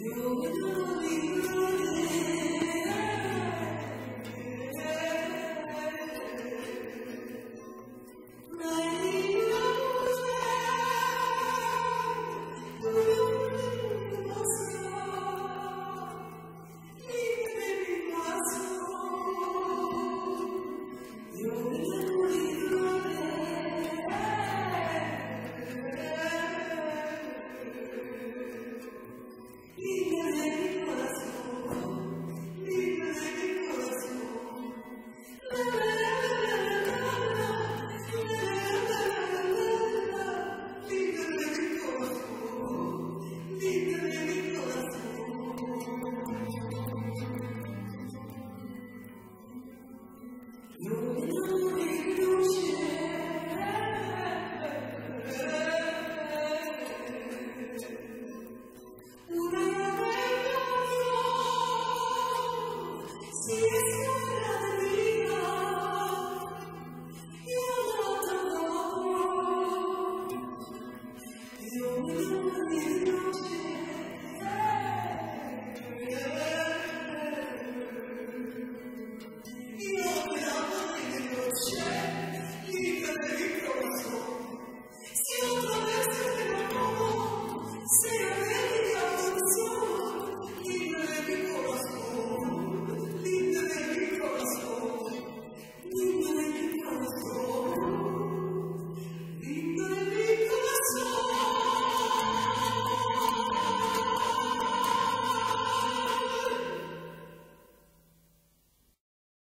Do do believe? E desejo é Thank you.